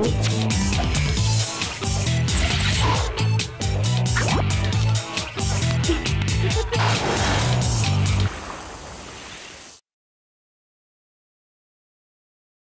Oh.